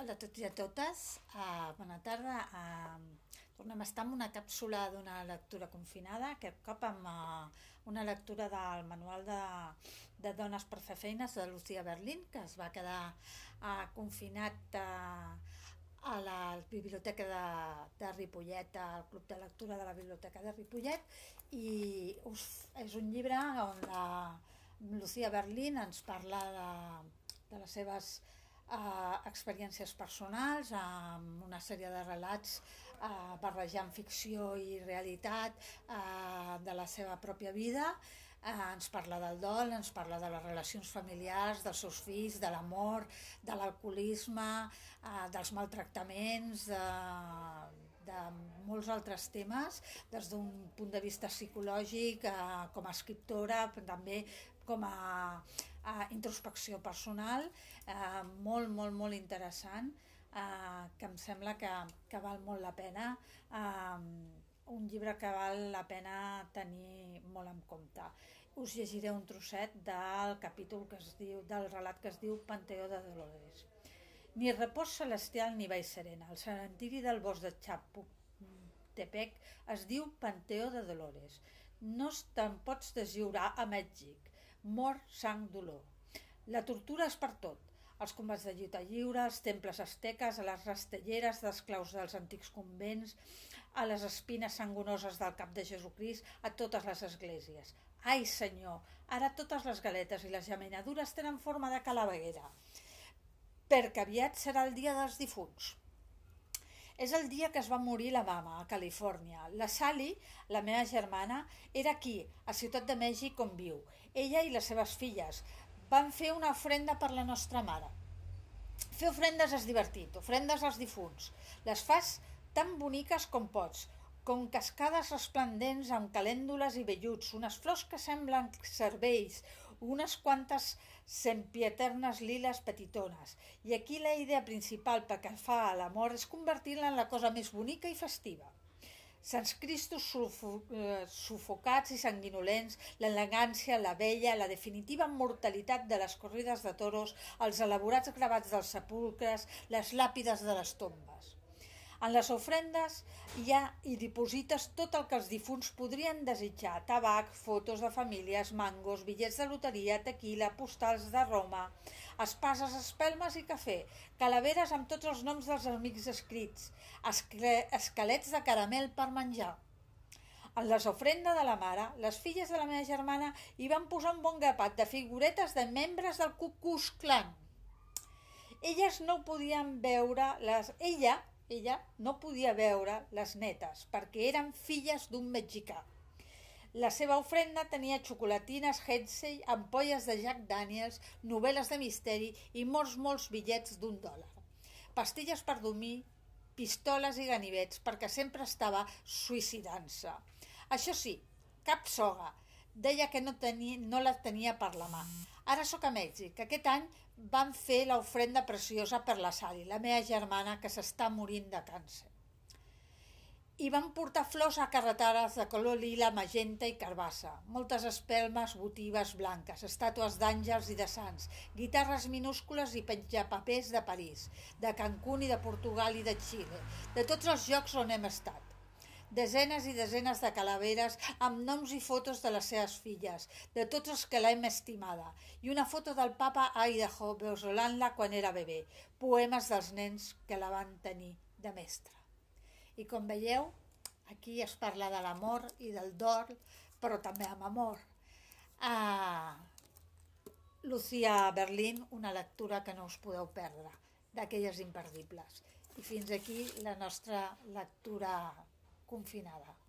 Hola a tots i a totes, uh, bona tarda. Uh, tornem a estar en una càpsula d'una lectura confinada, aquest cop amb uh, una lectura del manual de, de dones per fer feines de Lucía Berlín, que es va quedar uh, confinat uh, a la biblioteca de, de Ripollet, al Club de Lectura de la Biblioteca de Ripollet, i us, és un llibre on la Lucía Berlín ens parla de, de les seves eh, experiències personals, amb una sèrie de relats eh, barrejant ficció i realitat eh, de la seva pròpia vida. Eh, ens parla del dol, ens parla de les relacions familiars, dels seus fills, de l'amor, de l'alcoholisme, eh, dels maltractaments, de, de molts altres temes, des d'un punt de vista psicològic, eh, com a escriptora, també com a, a introspecció personal, eh, molt, molt, molt interessant, eh, que em sembla que, que val molt la pena, eh, un llibre que val la pena tenir molt en compte. Us llegiré un trosset del capítol que es diu, del relat que es diu Panteó de Dolores. Ni repòs celestial ni vall serena. El cementiri del bosc de Chapultepec es diu Panteó de Dolores. No te'n pots deslliurar a Mèxic mort, sang, dolor. La tortura és per tot. Els combats de lluita lliure, els temples asteques, a les rastelleres d'esclaus dels antics convents, a les espines sangonoses del cap de Jesucrist, a totes les esglésies. Ai, senyor, ara totes les galetes i les llaminadures tenen forma de calavera, perquè aviat serà el dia dels difunts. És el dia que es va morir la mama, a Califòrnia. La Sally, la meva germana, era aquí, a Ciutat de Mèxic, on viu. Ella i les seves filles van fer una ofrenda per la nostra mare. Fer ofrendes és divertit, ofrendes als difunts. Les fas tan boniques com pots, com cascades resplendents amb calèndules i velluts, unes flors que semblen cervells, unes quantes sempieternes liles petitones. I aquí la idea principal pel que fa a l'amor és convertir-la en la cosa més bonica i festiva. Sants Cristos eh, sufocats i sanguinolents, l'elegància, la vella, la definitiva mortalitat de les corrides de toros, els elaborats gravats dels sepulcres, les làpides de les tombes. En les ofrendes hi ha i diposites tot el que els difunts podrien desitjar, tabac, fotos de famílies, mangos, bitllets de loteria, tequila, postals de Roma, espases, espelmes i cafè, calaveres amb tots els noms dels amics escrits, esquelets de caramel per menjar. En les ofrendes de la mare, les filles de la meva germana hi van posar un bon grapat de figuretes de membres del Ku Klux Klan. Elles no podien veure les... Ella ella no podia veure les netes perquè eren filles d'un mexicà. La seva ofrenda tenia xocolatines Hensey, ampolles de Jack Daniels, novel·les de misteri i molts, molts bitllets d'un dòlar. Pastilles per dormir, pistoles i ganivets perquè sempre estava suïcidant-se. Això sí, cap soga, deia que no, tenia, no la tenia per la mà. Ara sóc a Mèxic. Aquest any van fer l'ofrenda preciosa per la Sally, la meva germana, que s'està morint de càncer. I van portar flors a carreteres de color lila, magenta i carbassa, moltes espelmes votives blanques, estàtues d'àngels i de sants, guitarres minúscules i penjapapers de París, de Cancún i de Portugal i de Xile, de tots els llocs on hem estat desenes i desenes de calaveres amb noms i fotos de les seves filles, de tots els que l'hem estimada, i una foto del papa a Idaho besolant-la quan era bebè, poemes dels nens que la van tenir de mestre. I com veieu, aquí es parla de l'amor i del dol, però també amb amor. Ah, Lucía Berlín, una lectura que no us podeu perdre, d'aquelles imperdibles. I fins aquí la nostra lectura confinada.